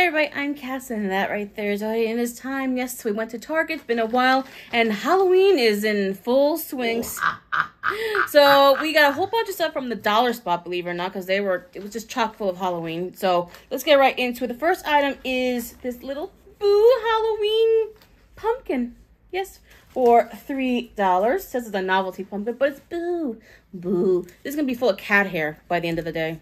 Hi everybody, I'm Cass and that right there is already in this time. Yes, we went to Target, it's been a while, and Halloween is in full swing. so we got a whole bunch of stuff from the dollar spot, believe it or not, because they were it was just chock full of Halloween. So let's get right into it. The first item is this little Boo Halloween pumpkin. Yes, for three dollars. Says it's a novelty pumpkin, but it's boo. Boo. This is gonna be full of cat hair by the end of the day.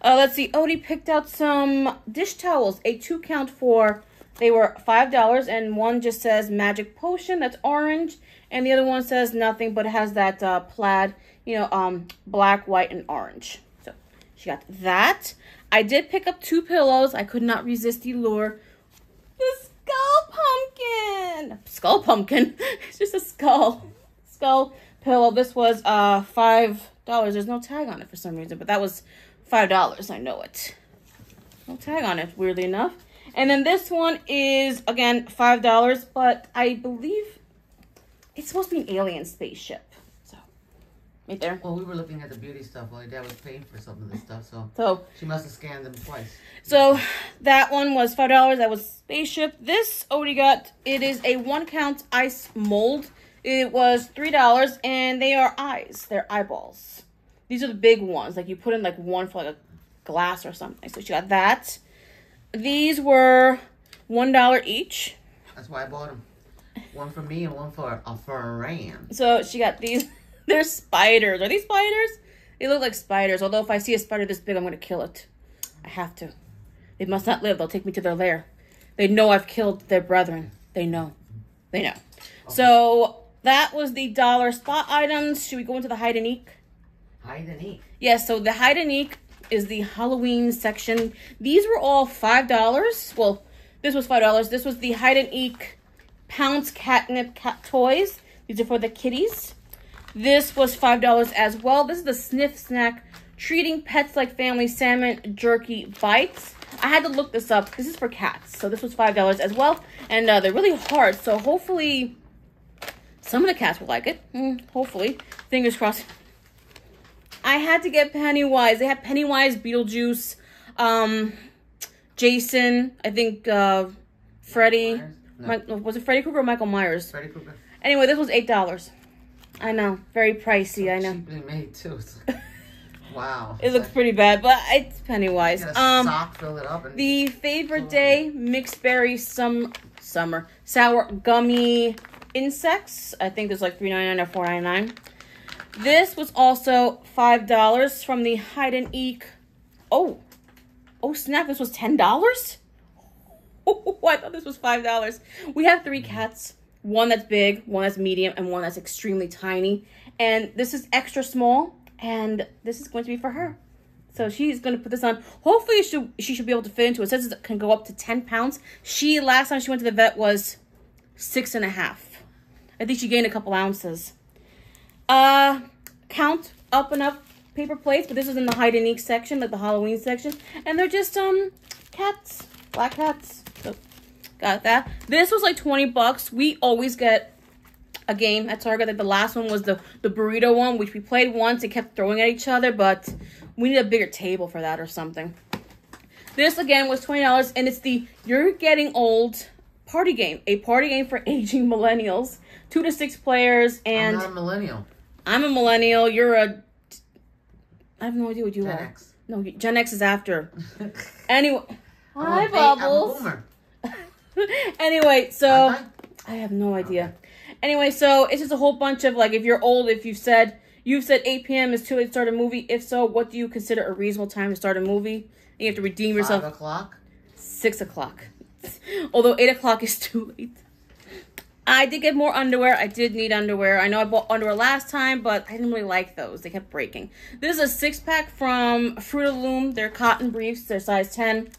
Uh, let's see. Oadie picked out some dish towels, a two count for. They were five dollars, and one just says magic potion. That's orange, and the other one says nothing, but has that uh, plaid, you know, um, black, white, and orange. So she got that. I did pick up two pillows. I could not resist the lure. The skull pumpkin. Skull pumpkin. it's just a skull. Skull pillow. This was uh five dollars. There's no tag on it for some reason, but that was five dollars. I know it. No tag on it, weirdly enough. And then this one is again five dollars, but I believe it's supposed to be an alien spaceship. So right there. Well, we were looking at the beauty stuff while your dad was paying for some of this stuff, so So she must have scanned them twice. so that one was five dollars. That was spaceship. This Oadie got it is a one count ice mold. It was three dollars, and they are eyes. They're eyeballs. These are the big ones. Like you put in like one for like a glass or something. So she got that. These were one dollar each. That's why I bought them. One for me and one for a friend. So she got these. They're spiders. Are these spiders? They look like spiders. Although if I see a spider this big, I'm gonna kill it. I have to. They must not live. They'll take me to their lair. They know I've killed their brethren. They know. They know. So that was the dollar spot items. Should we go into the Hyde and EEK? Hyde. Yes, so the Hyde is the Halloween section. These were all five dollars. Well, this was five dollars. This was the Hyde and EEK pounce catnip cat toys. These are for the kitties. This was five dollars as well. This is the sniff snack treating pets like family salmon jerky bites. I had to look this up. This is for cats, so this was five dollars as well, and uh, they're really hard. So hopefully, some of the cats will like it. Mm, hopefully, fingers crossed. I had to get Pennywise. They had Pennywise, Beetlejuice, um, Jason. I think uh, Freddy. No. Mike, was it Freddy Krueger or Michael Myers? Freddy Krueger. Anyway, this was eight dollars. I know, very pricey. I know. Cheaply made too. It's like- wow. It looks pretty bad, but it's Pennywise. Um, sock, fill it the favorite day mixed berry some summer sour gummy insects. I think there's like three ninety nine or four ninety nine. This was also five dollars from the Hyde and EEK. Oh, oh snap! This was ten dollars. Oh, I thought this was five dollars. We have three cats. One that's big, one that's medium, and one that's extremely tiny. And this is extra small, and this is going to be for her. So she's gonna put this on. Hopefully, she should, she should be able to fit into it. It says it can go up to ten pounds. She last time she went to the vet was six and a half. I think she gained a couple ounces. Uh, count up and up paper plates, but this is in the Hyde and EEK section, like the Halloween section, and they're just um cats, black cats. So got that. This was like twenty bucks. We always get a game at Target. Like the last one was the the burrito one, which we played once and kept throwing at each other, but we need a bigger table for that or something. This again was twenty dollars, and it's the You're Getting Old party game, a party game for aging millennials, two to six players, and I'm not a millennial. I'm a millennial. You're a. I have no idea what you Gen are. X. No, Gen X is after. Anyway, I'm hi a ba- I'm a Bubbles. anyway, so I have no idea. Anyway, so it's just a whole bunch of like if you're old, if you've said you've said 8 p.m. is too late to start a movie. If so, what do you consider a reasonable time to start a movie? And you have to redeem yourself Five o'clock. six o'clock. Although eight o'clock is too late. I did get more underwear. I did need underwear. I know I bought underwear last time, but I didn't really like those. They kept breaking. This is a six pack from Fruit of Loom. They're cotton briefs. They're size ten,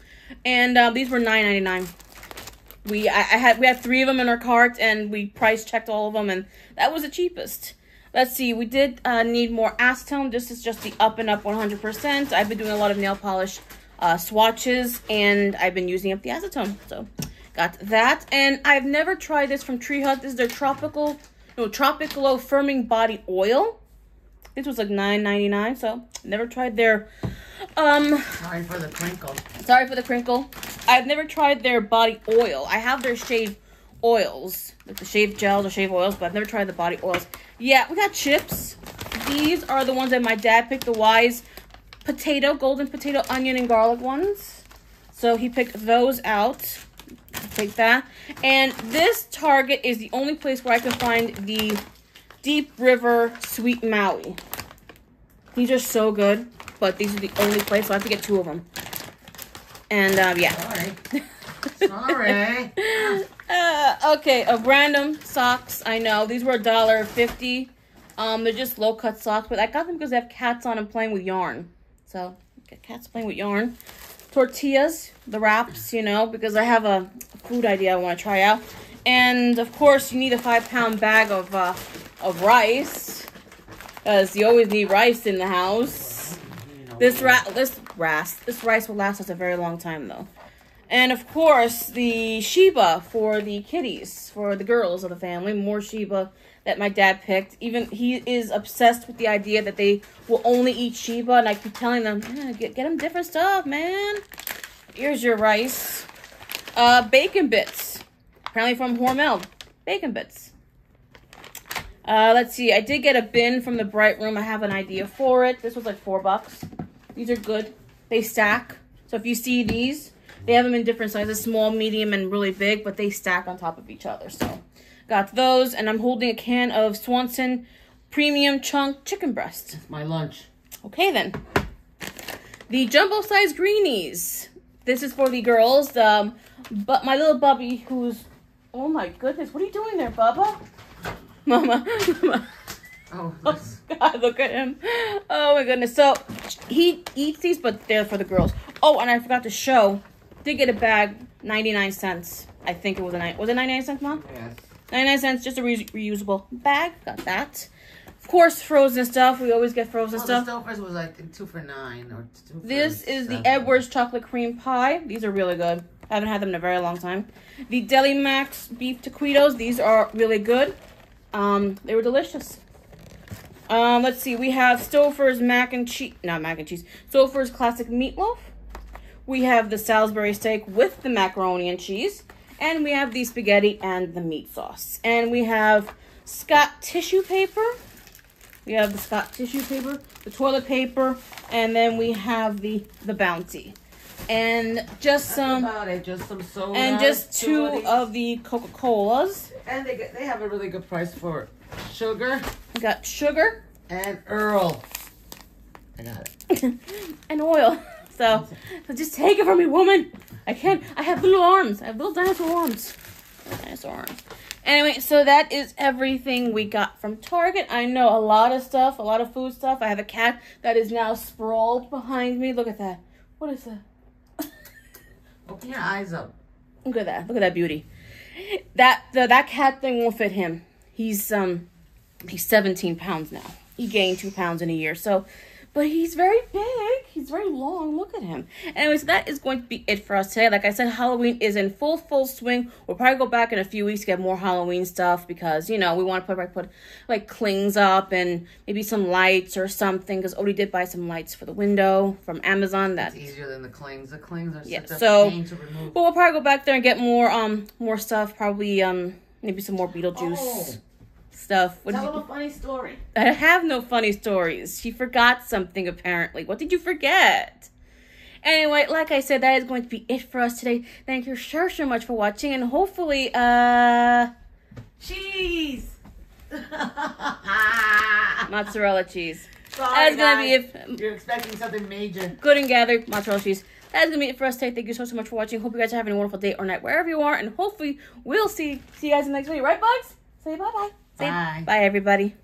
and uh, these were nine ninety nine. We I, I had we had three of them in our cart, and we price checked all of them, and that was the cheapest. Let's see. We did uh, need more acetone. This is just the up and up one hundred percent. I've been doing a lot of nail polish uh, swatches, and I've been using up the acetone. So got that. And I've never tried this from Tree Hut. This is their tropical, no, Tropic Glow Firming Body Oil. This was like nine ninety nine. So never tried their Um, Sorry for the crinkle. sorry for the crinkle. I've never tried their body oil. I have their shave oils, like the shave gels or shave oils, but I've never tried the body oils. Yeah, we got chips. These are the ones that my dad picked, the Wise potato, golden potato, onion, and garlic ones. So he picked those out. Take that. And this Target is the only place where I can find the Deep River Sweet Maui. These are so good, but these are the only place, so I have to get two of them. And um, yeah. Sorry. Sorry. Uh, okay, of random socks. I know these were a dollar fifty. Um, they're just low cut socks, but I got them because they have cats on and playing with yarn. So cats playing with yarn. Tortillas, the wraps, you know, because I have a food idea I want to try out. And of course, you need a five pound bag of uh, of rice, because you always need rice in the house. This ra- this ras this rice will last us a very long time though. And of course, the Sheba for the kitties, for the girls of the family, more Sheba that my dad picked. Even he is obsessed with the idea that they will only eat Sheba, and I keep telling them, "Yeah, get get them different stuff, man. Here's your rice, uh, bacon bits, apparently from Hormel, bacon bits. Uh, let's see. I did get a bin from the Brightroom. I have an idea for it. This was like four bucks. These are good. They stack. So if you see these, they have them in different sizes, small, medium, and really big, but they stack on top of each other. So got those, and I'm holding a can of Swanson Premium Chunk Chicken Breast. It's my lunch. Okay then. The jumbo size greenies. This is for the girls. Um, but my little bubby, who's oh my goodness, what are you doing there, Bubba? Mama, Mama. Oh, Oh God, look at him. Oh my goodness. So he eats these, but they're for the girls. Oh, and I forgot to show. Did get a bag, ninety nine cents. I think it was a nine. Was it ninety nine cents, mom? yes. Ninety nine cents, just a re- reusable bag. Got that. Of course, frozen stuff. We always get frozen Well, the stuff. Stouffer's was like two for nine or two. This is the. Edwards chocolate cream pie. These are really good. I haven't had them in a very long time. The Delimex beef taquitos. These are really good. Um, they were delicious. Um, let's see. We have Stouffer's mac and cheese. Not mac and cheese. Stouffer's classic meatloaf. We have the Salisbury steak with the macaroni and cheese. And we have the spaghetti and the meat sauce. And we have Scott tissue paper. We have the Scott tissue paper, the toilet paper, and then we have the the bounty. And just some about it. Just some soda. and just two these. of the Coca-Colas. And they get, they have a really good price for sugar We got sugar and Earl. I got it. and oil. So, so just take it from me, woman. I can't. I have little arms. I have little dinosaur arms. Little Dinosaur arms. Anyway, so that is everything we got from Target. I know a lot of stuff, a lot of food stuff. I have a cat that is now sprawled behind me. Look at that. What is that? Open your eyes up. Look at that. Look at that beauty. That the, that cat thing won't fit him. He's um he's 17 pounds now. He gained two pounds in a year. So but he's very big. He's very long. Look at him. Anyways, that is going to be it for us today. Like I said, Halloween is in full full swing. We'll probably go back in a few weeks to get more Halloween stuff because you know we want to put like put like clings up and maybe some lights or something. Because Oadie did buy some lights for the window from Amazon. That's It's easier than the clings. The clings are Yeah, such a so- pain to remove. but we'll probably go back there and get more um more stuff. Probably um maybe some more Beetlejuice Oh, stuff. What tell you, them a funny story. I have no funny stories. She forgot something apparently. What did you forget? Anyway, like I said, that is going to be it for us today. Thank you so so much for watching, and hopefully, uh, Cheese. mozzarella cheese. Sorry, That is gonna be it. You're expecting something major. Good and gathered mozzarella cheese. That is gonna be it for us today. Thank you so so much for watching. Hope you guys are having a wonderful day or night wherever you are, and hopefully we'll see see you guys in the next video. Right, Bugs? Say bye bye. Bye. bye, everybody.